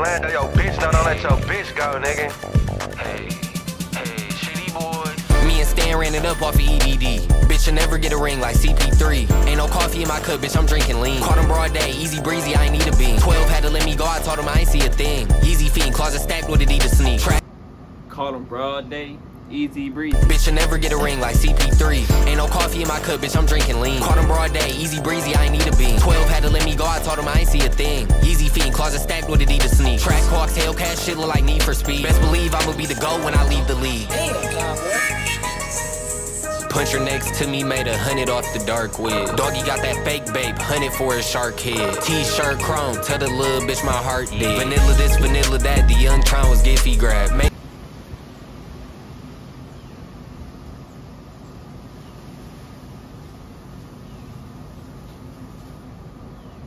land. Yo, bitch, don't let your bitch go, nigga. Hey, hey, shitty boy. Me and Stan ran it up off of EDD. Bitch, I never get a ring like CP3. Ain't no coffee in my cup, bitch, I'm drinking lean. Caught him broad day, easy breezy, I ain't need a bean. 12 had to let me go, I told him I ain't see a thing. Easy fiend, closet stacked with Adidas sneak. Track Caught him broad day, easy breezy. Bitch, I never get a ring like CP3. Ain't no coffee in my cup, bitch, I'm drinking lean. Caught him broad day, easy breezy, I ain't need a bean. 12 had to let me go, I told him I ain't see a thing. Easy fiend, closet stacked with Adidas sneak. Track hawks, Hellcat, shit look like Need for Speed. Best believe I'ma be the GO when I leave the league. Puncher next to me made a hundred off the dark web. Doggy got that fake babe, hundred for his shark head. T-shirt chrome, tell the little bitch my heart dead. Vanilla this, vanilla that, the young Tron was Giffy grab.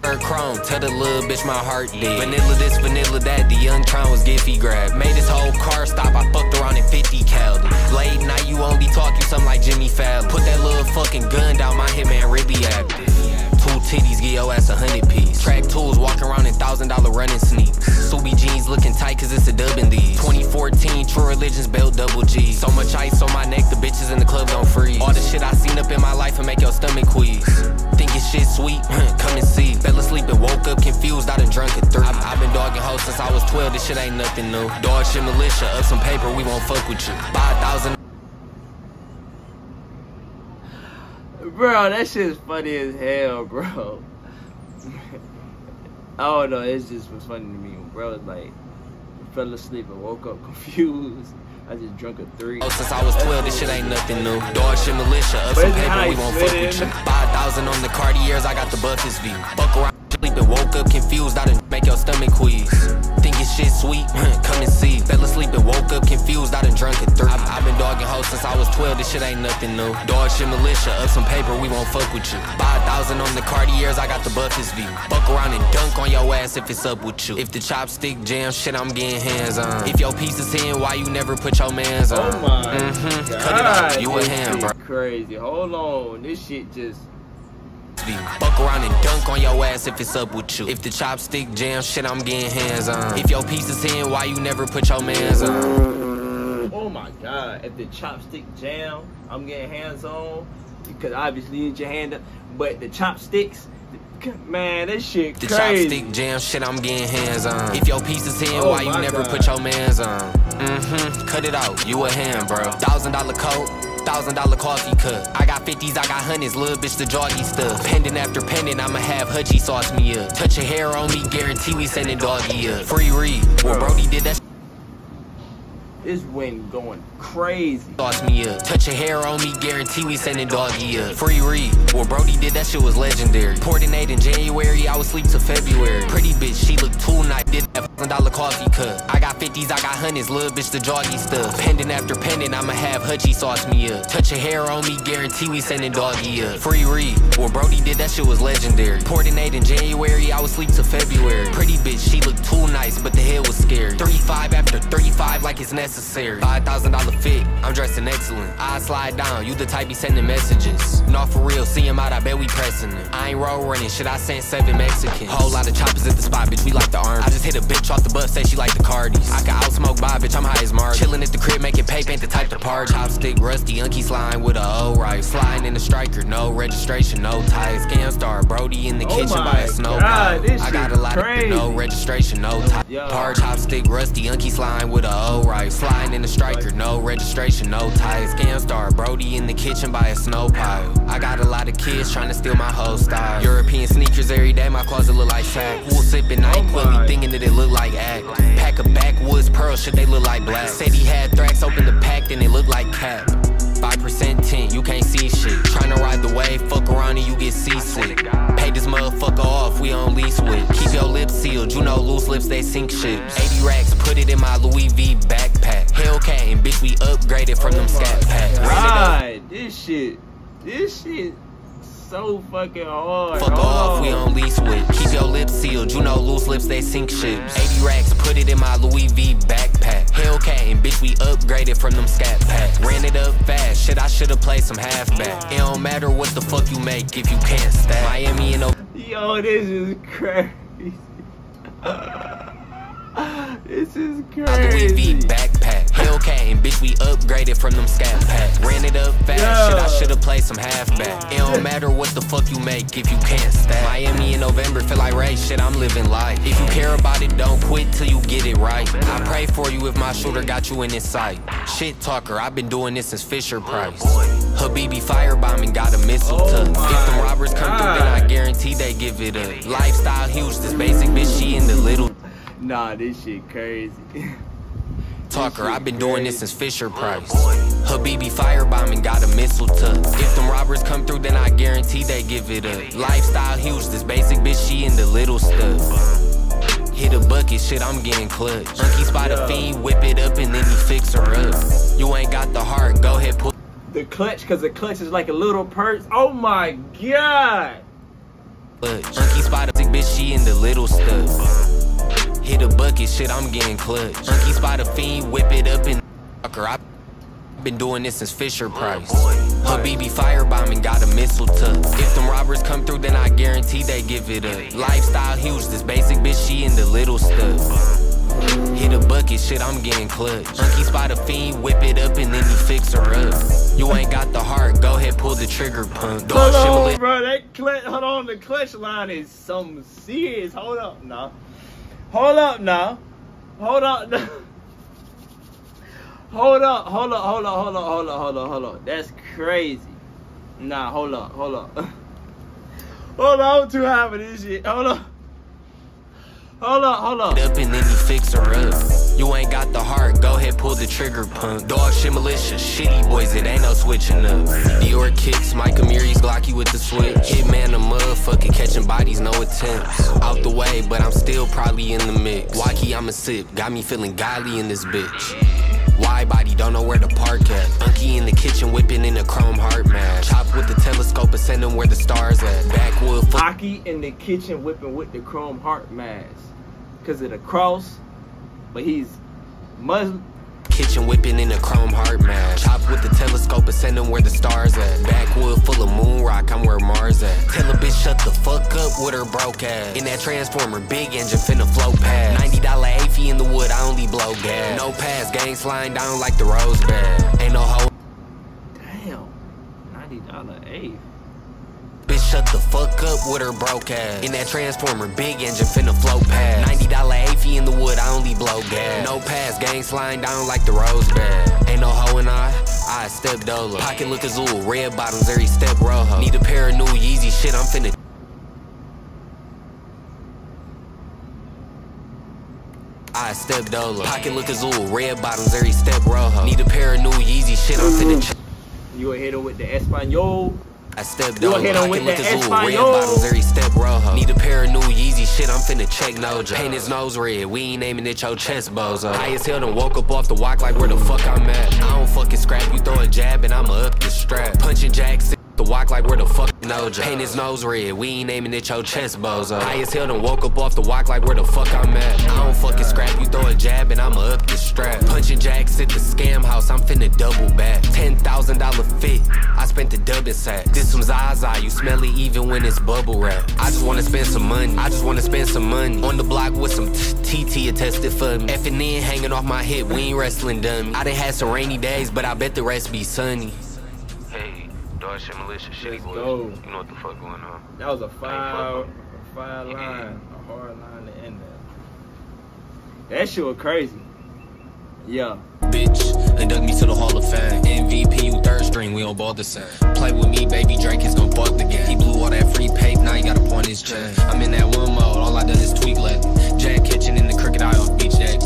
Her chrome, tell the little bitch my heart dead. Vanilla this, vanilla that, the young Tron was Giffy grab. Made this whole car stop, I fucked around in 50 cal. Late night, you only talk, you something like Jimmy Fallon. Put that little fucking gun down, my hitman really active. Two titties, your ass a hundred piece. Track tools, walking around in thousand dollar running sneaks. Ksubi jeans looking tight, cause it's a dub in these. 2014, True Religions, belt double G. So much ice on my neck, the bitches in the club don't freeze. All the shit I seen up in my life and make your stomach quease. Thinking shit sweet, come and see. Fell asleep and woke up confused, I done drunk at three. I, have been dogging hoes since I was 12, this shit ain't nothing new. Dog shit militia, up some paper, we won't fuck with you. 5,000 Bro, that shit's funny as hell, bro. Oh, I don't know, it's just was funny to me. Bro, it's like, fell asleep and woke up confused. I just drunk a three. Oh, since I was 12, this shit ain't nothing new. Dog shit militia, up some paper, we won't fuck with you. 5,000 on the Cartiers, I got the Buffets view. Fuck around, sleep and woke up confused, I done make your stomach quease. Thinking shit sweet, come and see. Fell asleep and woke up confused, I done drunk at three. I, have been dogging since I was 12, this shit ain't nothing new. Dog shit militia, up some paper, we won't fuck with you. 5,000 on the Cartiers, I got the Buffets view. Fuck around and dunk on your ass if it's up with you. If the chopstick jam, shit, I'm getting hands on. If your piece is in, why you never put your mans on? Oh my Mhm, god. cut it out, you a shit bro. Crazy. Hold on. This shit just. Fuck around and dunk on your ass if it's up with you. If the chopstick jam, shit, I'm getting hands on. If your piece is in, why you never put your mans on? My god. If the chopstick jam, I'm getting hands on. Because obviously you need your hand up. But the chopsticks, man, that shit The crazy. chopstick jam, shit, I'm getting hands on. If your piece is in, Oh why you never God. put your mans on? Mm-hmm, cut it out, you a hand, bro. Thousand dollar coat. Thousand dollar coffee cup. I got 50s, I got hundreds, little bitch the joggy stuff. Pendant after pendant, I'ma have Hudgy sauce me up. Touch a hair on me, guarantee we sending doggy up. Free read. Well, Brody did that This wind going crazy. Sauce me up. Touch a hair on me, guarantee we sending doggy up. Free read. Well, Brody did that shit was legendary. Eight in January, I was sleep till February. Pretty bitch, she looked too nice. Did that thousand dollar coffee cup. I got 50s, I got hundreds, little bitch the joggy stuff. Pendant after pendant, I'ma have Hutchie sauce me up. Touch a hair on me, guarantee we sending doggy up. Free read. Well, Brody did that shit was legendary. An eight in January, I was sleep till February. Pretty bitch, she looked too nice, but the head was scary. 35 after 35, like it's necessary. $5,000 fit, I'm dressed in excellent. I slide down, you the type be sending messages. Not for real, see him out, I bet we pressing him. I ain't road running, shit, I sent seven Mexicans. Whole lot of choppers at the spot, bitch, we like the army. I just hit a bitch off the bus, say she like the Cardis. I can outsmoke by, bitch, I'm high as Mark. Chillin' at the crib, making pay, ain't the type to party. Chopstick, rusty, unky slime with a O right. Sliding in the striker, no registration, no tie. Scam star, Brody in the Oh kitchen by a snow God, I got a lot crazy. of no registration, no tie. Hard chopstick, rusty, unky slime with a O right. Sliding in the striker, no registration, no tie. Scam star, Brody in the kitchen by a snow pile. I got a lot of kids trying to steal my whole style. European sneakers every day, my closet look like sack. Wool sipping night Oh my. thinking that it look like act. Pack of backwoods pearls, shit they look like black. Said he had thrax, opened the pack, then it looked like cap. 5% tint, you can't see shit. Tryna ride the wave, fuck around and you get seasick. Pay this motherfucker off, we on lease with. Keep your lips sealed, you know loose lips they sink shit. 80 racks, put it in my Louis V backpack. Hellcat and bitch, we upgraded from them scat packs. Ran it up, God, this shit, this shit, so fucking hard. Fuck off, we on lease with. Keep your lips sealed, you know loose lips they sink ships. 80 racks, put it in my Louis V backpack. Hellcat and bitch, we upgraded from them scat packs. Ran it up fast, shit, I should've played some halfback. It don't matter what the fuck you make if you can't stack. Miami and Yo, this is crazy. This is Louis V crazy. backpack. Hellcat and bitch, we upgraded from them scat packs. Ran it up fast, Yeah. shit, I should've played some halfback. It don't matter what the fuck you make if you can't stack. Miami in November, feel like Ray, shit, I'm living life. If you care about it, don't quit till you get it right. I pray for you if my shooter got you in his sight. Shit talker, I've been doing this since Fisher Price. Habibi firebombing, got a missile Oh tuck. If them robbers come through, then I guarantee they give it up. Lifestyle huge, this basic bitch, she in the little. Nah, this shit crazy. Talker, I've been doing this since Fisher Price. Habibi firebombing, got a missile tuck. If them robbers come through, then I guarantee they give it up. Lifestyle huge, this basic bitch, she in the little stuff. Hit a bucket, shit, I'm getting clutch. Unky spot a fiend, whip it up, and then you fix her up. You ain't got the heart, go ahead, pull. the clutch, cause the clutch is like a little purse. Oh my god. clutch. Unky spot a bitch, she in the little stuff. Bucket, shit, I'm getting clutch. Unky spot a fiend, whip it up and fucker. I been doing this since Fisher Price. Habibi firebombing, got a missile tuck. If them robbers come through, then I guarantee they give it up. Lifestyle huge, this basic bitch, she in the little stuff. Hit a bucket, shit, I'm getting clutch. Unky spot a fiend, whip it up, and then you fix her up. You ain't got the heart, go ahead, pull the trigger, punk. Hold on, bro. That clutch, hold on. The clutch line is something serious. Hold up now. Hold up now. Hold up now. Hold up, hold up, hold up, hold up, hold up, hold up, hold up. That's crazy. Nah, hold up, hold up. hold on, I'm too high this shit. Hold up. Hold up, hold up. up and then you fix her up. You ain't got the heart, go ahead, pull the trigger, punk. Dog shit militia, shitty boys, it ain't no switching up. Dior kicks, Mike Amiri's Glocky with the switch. Hitman a motherfucker, catching bodies, no attempts. Out the way, but I'm still probably in the mix. Wacky, I'm a sip, got me feeling godly in this bitch. Wide body, don't know where to park at. Unky in the kitchen, whipping in a chrome heart match. Chop with the telescope and send them where the stars at. Backwood. Hockey in the kitchen whipping with the chrome heart mask. Cause of the cross. But he's Muslim. Kitchen whipping in a chrome heart match. Chop with the telescope and send them where the stars at. Backwood full of moon rock, I'm where Mars at. Tell a bitch shut the fuck up with her broke ass. In that transformer, big engine finna flow past. $90 AFE in the wood, I only blow gas. No pass, gang sliding down like the rose bed. Ain't no hoe. Damn. $90 eight. Shut the fuck up with her broke ass. In that transformer, big engine finna flow past. $90 AFE in the wood, I only blow gas. No pass, gang sliding down like the rose bed. Ain't no hoe and I, I step Dola. Pocket look azul, red bottoms, every step rojo. Need a pair of new Yeezy shit, I'm finna. I step Dola. Pocket look azul, red bottoms, every step rojo. Need a pair of new Yeezy shit, I'm finna. You will hit him with the Espanol. I stepped on hit 'em with look that azul, red bottoms, every step rojo. Need a pair of new Yeezy shit, I'm finna check no joke. Paint his nose red, we ain't aiming at your chest, bozo. High as hell done woke up off the walk like where the fuck I'm at. I don't fucking scrap, you throw a jab and I'ma up the strap. Punching jacks. The walk like where the fuck no joke. Paint his nose red, we ain't aiming at your chest, bozo. High as hell done woke up off the walk like where the fuck I'm at. I don't fucking scrap, you throw a jab and I'ma up the strap. Punching jacks at the scam house, I'm finna double back. Ten thousand dollar fit, I spent the dub in sack. This some Zaza, you smell it even when it's bubble wrap. I just wanna spend some money, I just wanna spend some money. On the block with some TT attested for me. In, hanging off my hip, we ain't wrestling dummy. I done had some rainy days, but I bet the rest be sunny. Hey, shit militia, shitty Let's boys. go. You know what the fuck going on. That was a five, fuck a five line, a hard line to end that. That shit was crazy. Yeah. bitch. Induct me to the Hall of Fame. MVP, you third string, we on ball the same. Play with me, baby Drake is gon' fuck the game. He blew all that free pape, now he got a point his chain. I'm in that one mode, all I done is tweak left. Jack Kitchen in the crooked eye off beach deck.